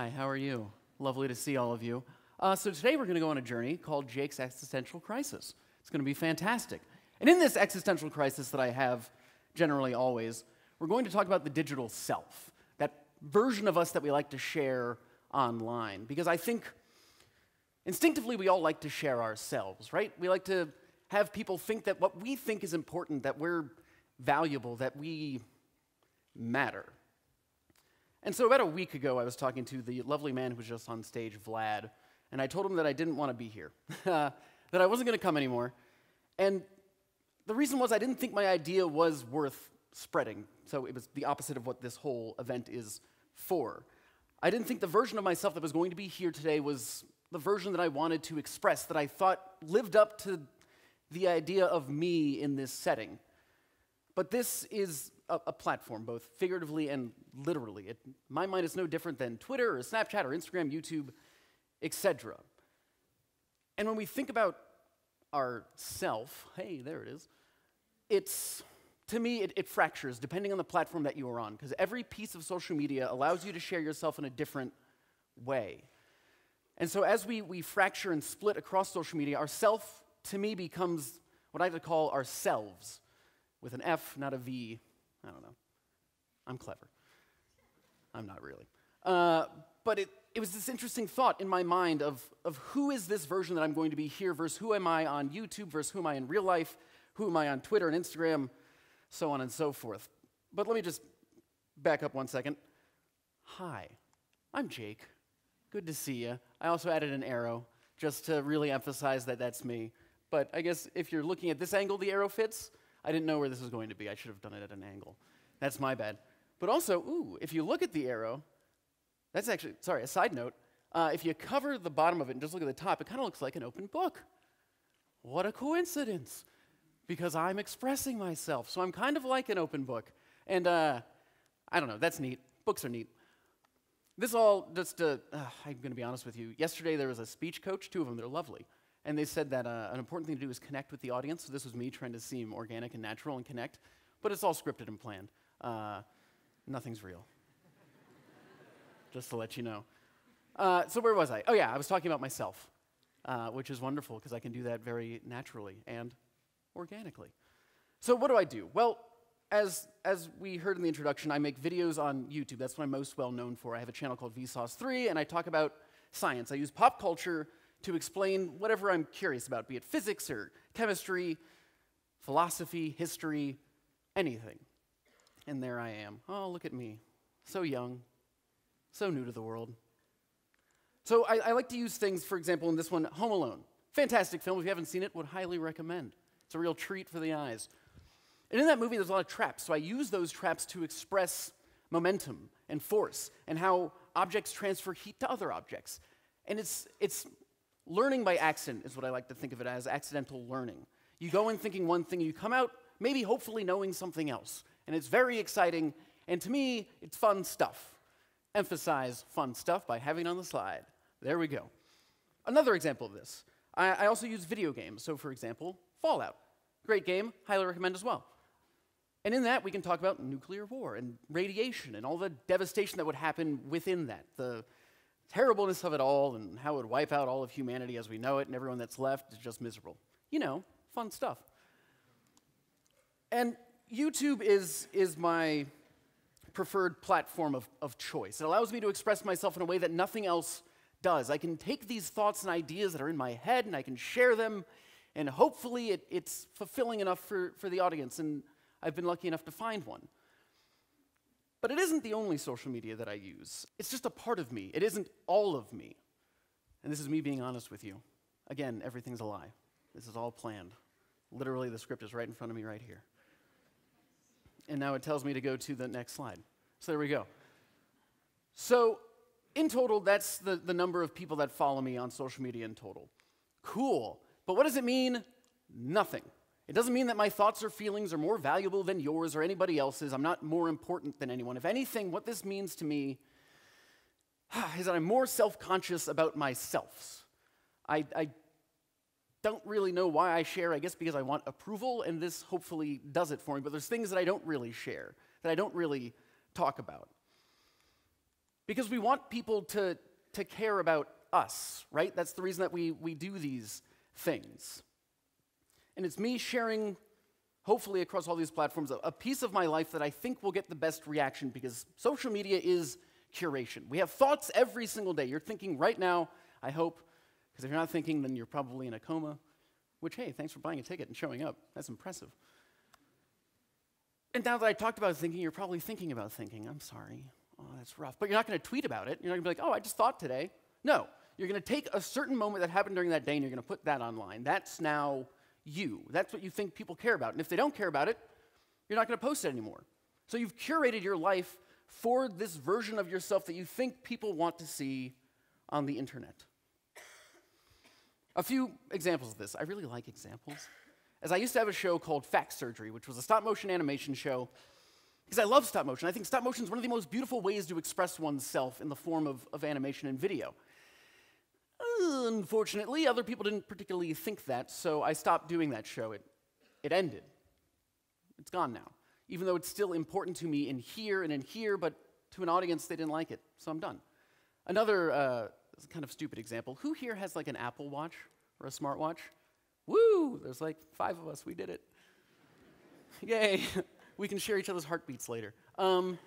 Hi, how are you? Lovely to see all of you. Uh, so today we're going to go on a journey called Jake's Existential Crisis. It's going to be fantastic. And in this existential crisis that I have generally always, we're going to talk about the digital self, that version of us that we like to share online. Because I think instinctively we all like to share ourselves, right? We like to have people think that what we think is important, that we're valuable, that we matter. And so, about a week ago, I was talking to the lovely man who was just on stage, Vlad, and I told him that I didn't want to be here, that I wasn't going to come anymore. And the reason was I didn't think my idea was worth spreading. So, it was the opposite of what this whole event is for. I didn't think the version of myself that was going to be here today was the version that I wanted to express, that I thought lived up to the idea of me in this setting. But this is a, a platform, both figuratively and literally. It, my mind is no different than Twitter or Snapchat or Instagram, YouTube, etc. And when we think about our self, hey, there it is, it's, to me, it, it fractures depending on the platform that you are on, because every piece of social media allows you to share yourself in a different way. And so as we, we fracture and split across social media, our self, to me, becomes what I like to call ourselves, with an F, not a V, I don't know. I'm clever. I'm not really. Uh, but it, it was this interesting thought in my mind of, of who is this version that I'm going to be here versus who am I on YouTube versus who am I in real life, who am I on Twitter and Instagram, so on and so forth. But let me just back up one second. Hi, I'm Jake. Good to see you. I also added an arrow just to really emphasize that that's me. But I guess if you're looking at this angle, the arrow fits. I didn't know where this was going to be. I should have done it at an angle. That's my bad. But also, ooh, if you look at the arrow, that's actually, sorry, a side note. Uh, if you cover the bottom of it and just look at the top, it kind of looks like an open book. What a coincidence. Because I'm expressing myself. So I'm kind of like an open book. And uh, I don't know, that's neat. Books are neat. This all, just, uh, I'm going to be honest with you. Yesterday there was a speech coach, two of them, they're lovely. And they said that uh, an important thing to do is connect with the audience. So this was me trying to seem organic and natural and connect, but it's all scripted and planned. Uh, nothing's real. Just to let you know. Uh, so where was I? Oh yeah, I was talking about myself, uh, which is wonderful because I can do that very naturally and organically. So what do I do? Well, as, as we heard in the introduction, I make videos on YouTube. That's what I'm most well known for. I have a channel called Vsauce3, and I talk about science. I use pop culture to explain whatever I'm curious about, be it physics or chemistry, philosophy, history, anything. And there I am. Oh, look at me. So young, so new to the world. So I, I, like to use things, for example, in this one, Home Alone. Fantastic film. If you haven't seen it, would highly recommend. It's a real treat for the eyes. And in that movie, there's a lot of traps. So I use those traps to express momentum and force and how objects transfer heat to other objects. And it's, it's Learning by accident is what I like to think of it as accidental learning. You go in thinking one thing, you come out maybe hopefully knowing something else. And it's very exciting, and to me, it's fun stuff. Emphasize fun stuff by having it on the slide. There we go. Another example of this, I, I also use video games. So, for example, Fallout. Great game, highly recommend as well. And in that, we can talk about nuclear war and radiation and all the devastation that would happen within that. The terribleness of it all and how it would wipe out all of humanity as we know it, and everyone that's left is just miserable. You know, fun stuff. And YouTube is, is my preferred platform of, of choice. It allows me to express myself in a way that nothing else does. I can take these thoughts and ideas that are in my head and I can share them, and hopefully it, it's fulfilling enough for, for the audience. And I've been lucky enough to find one. But it isn't the only social media that I use. It's just a part of me. It isn't all of me. And this is me being honest with you. Again, everything's a lie. This is all planned. Literally, the script is right in front of me right here. And now it tells me to go to the next slide. So there we go. So, in total, that's the, the number of people that follow me on social media in total. Cool. But what does it mean? Nothing. It doesn't mean that my thoughts or feelings are more valuable than yours or anybody else's. I'm not more important than anyone. If anything, what this means to me is that I'm more self conscious about myself. I, I don't really know why I share, I guess because I want approval, and this hopefully does it for me. But there's things that I don't really share, that I don't really talk about. because we want people to, to care about us, right? That's the reason that we, we do these things. And it's me sharing, hopefully across all these platforms, a, piece of my life that I think will get the best reaction because social media is curation. We have thoughts every single day. You're thinking right now, I hope, because if you're not thinking, then you're probably in a coma. Which, hey, thanks for buying a ticket and showing up. That's impressive. And now that I talked about thinking, you're probably thinking about thinking. I'm sorry. Oh, that's rough. But you're not going to tweet about it. You're not going to be like, oh, I just thought today. No. You're going to take a certain moment that happened during that day and you're going to put that online. That's now you. That's what you think people care about. And if they don't care about it, you're not going to post it anymore. So you've curated your life for this version of yourself that you think people want to see on the internet. A few examples of this. I really like examples. As I used to have a show called Fact Surgery, which was a stop motion animation show, because I love stop motion. I think stop motion is one of the most beautiful ways to express oneself in the form of, of animation and video. Unfortunately, other people didn't particularly think that, so I stopped doing that show. It, it ended. It's gone now. Even though it's still important to me in here and in here, but to an audience, they didn't like it, so I'm done. Another uh, kind of stupid example who here has like an Apple Watch or a smartwatch? Woo! There's like five of us, we did it. Yay! we can share each other's heartbeats later. Um,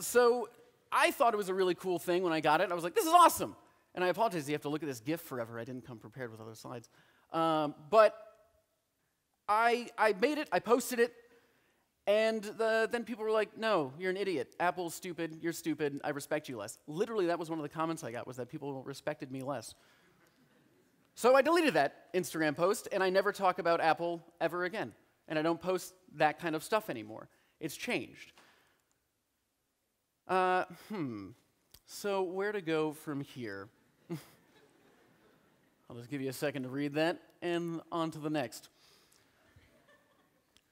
so I thought it was a really cool thing when I got it. I was like, this is awesome. And I apologize, you have to look at this GIF forever. I didn't come prepared with other slides. Um, but I, I made it, I posted it, and the, then people were like, no, you're an idiot. Apple's stupid, you're stupid, I respect you less. Literally, that was one of the comments I got, was that people respected me less. So I deleted that Instagram post, and I never talk about Apple ever again. And I don't post that kind of stuff anymore. It's changed. Uh, hmm. So, where to go from here? I'll just give you a second to read that and on to the next.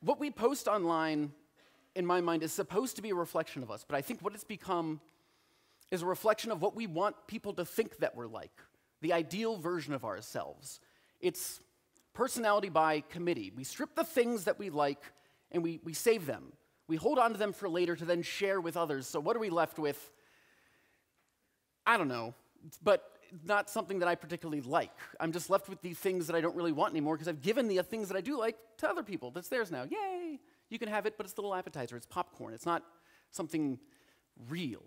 What we post online, in my mind, is supposed to be a reflection of us, but I think what it's become is a reflection of what we want people to think that we're like, the ideal version of ourselves. It's personality by committee. We strip the things that we like and we, we save them. We hold on to them for later to then share with others. So, what are we left with? I don't know, but not something that I particularly like. I'm just left with the things that I don't really want anymore because I've given the things that I do like to other people. That's theirs now. Yay! You can have it, but it's a little appetizer. It's popcorn. It's not something real.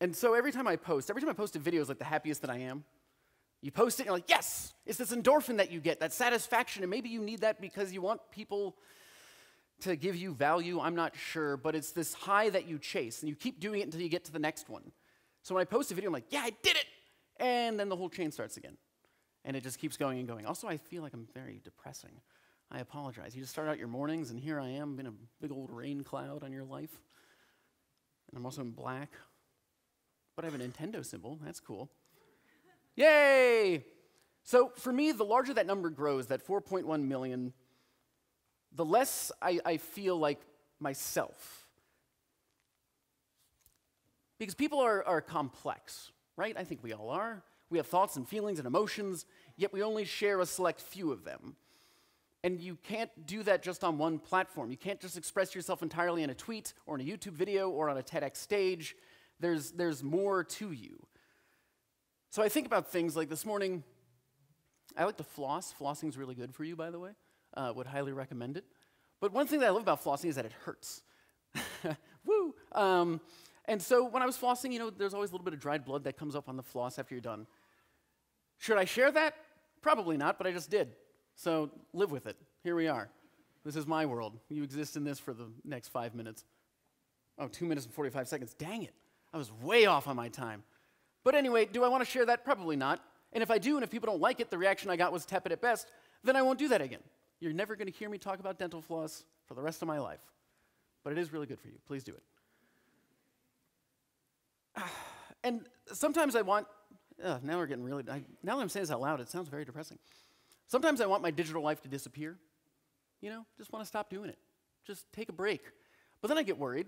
And so every time I post, every time I post a video is like the happiest that I am. You post it, and you're like, yes, it's this endorphin that you get, that satisfaction. And maybe you need that because you want people to give you value. I'm not sure, but it's this high that you chase, and you keep doing it until you get to the next one. So when I post a video, I'm like, yeah, I did it. And then the whole chain starts again. And it just keeps going and going. Also, I feel like I'm very depressing. I apologize. You just start out your mornings, and here I am in a big old rain cloud on your life. And I'm also in black. But I have a Nintendo symbol. That's cool. Yay! So for me, the larger that number grows, that 4.1 million, the less I, I feel like myself. Because people are, are complex, right? I think we all are. We have thoughts and feelings and emotions, yet we only share a select few of them. And you can't do that just on one platform. You can't just express yourself entirely in a tweet or in a YouTube video or on a TEDx stage. There's, there's more to you. So I think about things like this morning, I like to floss. Flossing is really good for you, by the way. Uh, would highly recommend it. But one thing that I love about flossing is that it hurts. Woo! Um, and so when I was flossing, you know, there's always a little bit of dried blood that comes up on the floss after you're done. Should I share that? Probably not, but I just did. So live with it. Here we are. This is my world. You exist in this for the next five minutes. Oh, two minutes and 45 seconds. Dang it. I was way off on my time. But anyway, do I want to share that? Probably not. And if I do, and if people don't like it, the reaction I got was tepid at best, then I won't do that again. You're never going to hear me talk about dental floss for the rest of my life. But it is really good for you. Please do it. And sometimes I want, uh, now we're getting really, I, now that I'm saying this out loud, it sounds very depressing. Sometimes I want my digital life to disappear. You know, just want to stop doing it. Just take a break. But then I get worried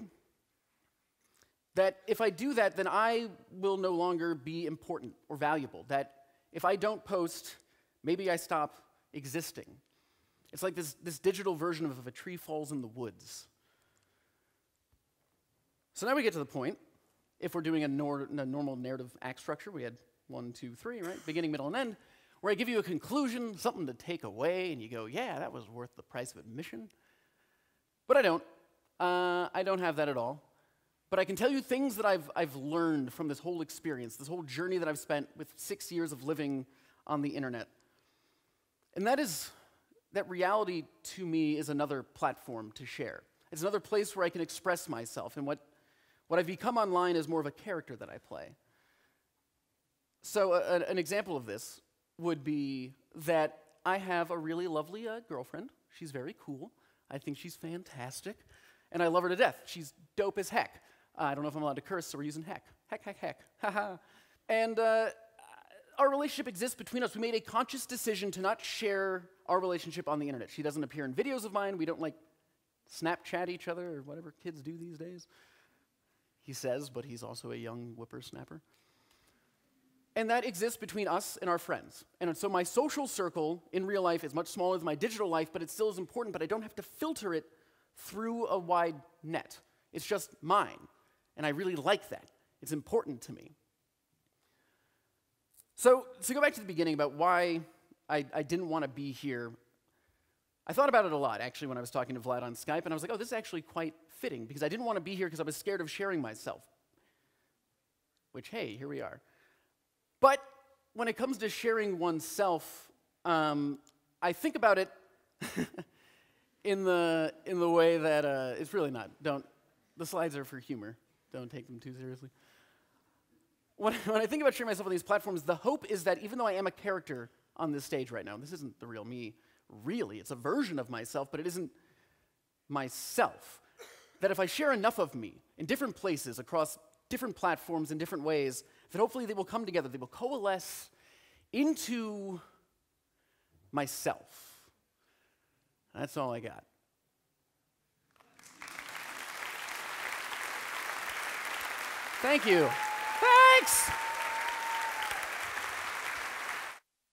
that if I do that, then I will no longer be important or valuable. That if I don't post, maybe I stop existing. It's like this, this digital version of if a tree falls in the woods. So now we get to the point. If we're doing a, nor- a normal narrative act structure, we had one, two, three, right? Beginning, middle, and end, where I give you a conclusion, something to take away, and you go, yeah, that was worth the price of admission. But I don't. Uh, I don't have that at all. But I can tell you things that I've, I've learned from this whole experience, this whole journey that I've spent with six years of living on the internet. And that is that reality to me is another platform to share. It's another place where I can express myself. And what, what I've become online is more of a character that I play. So, a, an example of this would be that I have a really lovely uh, girlfriend. She's very cool. I think she's fantastic. And I love her to death. She's dope as heck. I don't know if I'm allowed to curse, so we're using heck. Heck, heck, heck. Haha. and uh, our relationship exists between us. We made a conscious decision to not share our relationship on the internet. She doesn't appear in videos of mine. We don't like Snapchat each other or whatever kids do these days. He says, but he's also a young whippersnapper. And that exists between us and our friends. And so my social circle in real life is much smaller than my digital life, but it still is important, but I don't have to filter it through a wide net. It's just mine. And I really like that. It's important to me. So, to go back to the beginning about why I, I didn't want to be here, I thought about it a lot actually when I was talking to Vlad on Skype, and I was like, oh, this is actually quite fitting because I didn't want to be here because I was scared of sharing myself. Which, hey, here we are. But when it comes to sharing oneself, um, I think about it in the in the way that uh, it's really not. Don't the slides are for humor. Don't take them too seriously. When, when I think about sharing myself on these platforms, the hope is that even though I am a character on this stage right now, this isn't the real me, really. It's a version of myself, but it isn't myself. That if I share enough of me in different places across different platforms in different ways, that hopefully they will come together, they will coalesce into myself. That's all I got. Thank you. Thanks.